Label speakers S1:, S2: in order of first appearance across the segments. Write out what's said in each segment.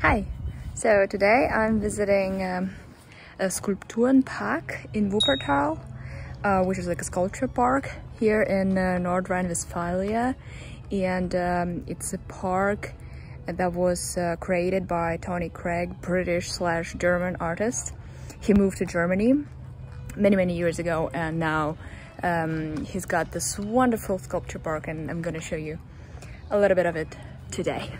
S1: Hi! So today I'm visiting um, a Skulpturenpark in Wuppertal, uh, which is like a sculpture park here in uh, North Rhine-Westphalia. And um, it's a park that was uh, created by Tony Cragg, British slash German artist. He moved to Germany many, many years ago and now um, he's got this wonderful sculpture park and I'm gonna show you a little bit of it today.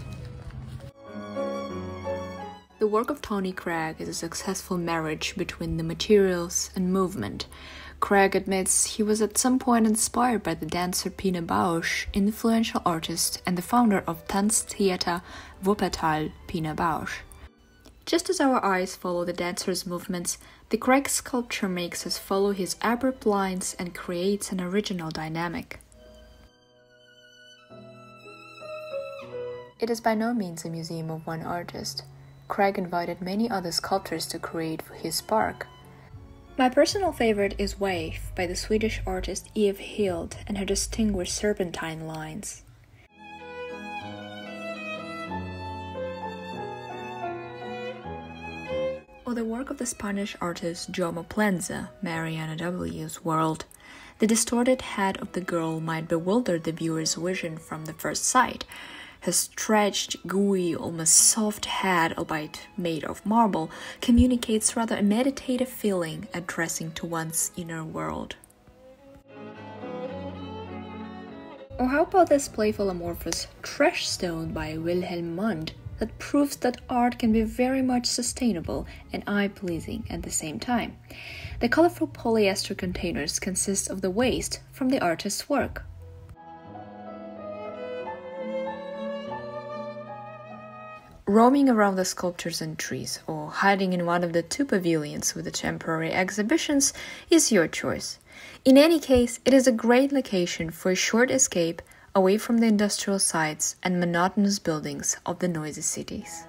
S1: The work of Tony Cragg is a successful marriage between the materials and movement. Cragg admits he was at some point inspired by the dancer Pina Bausch, influential artist and the founder of Tanztheater Wuppertal, Pina Bausch. Just as our eyes follow the dancer's movements, the Cragg sculpture makes us follow his abrupt lines and creates an original dynamic. It is by no means a museum of one artist. Cragg invited many other sculptors to create for his park. My personal favorite is Wave by the Swedish artist Eve Hild and her distinguished serpentine lines. Or the work of the Spanish artist Jaume Plensa, Mariana W.'s World. The distorted head of the girl might bewilder the viewer's vision from the first sight, her stretched, gooey, almost soft head, albeit made of marble, communicates rather a meditative feeling addressing to one's inner world. Or how about this playful amorphous trash stone by Wilhelm Mundt that proves that art can be very much sustainable and eye pleasing at the same time? The colorful polyester containers consist of the waste from the artist's work. Roaming around the sculptures and trees, or hiding in one of the two pavilions with the temporary exhibitions, is your choice. In any case, it is a great location for a short escape away from the industrial sites and monotonous buildings of the noisy cities.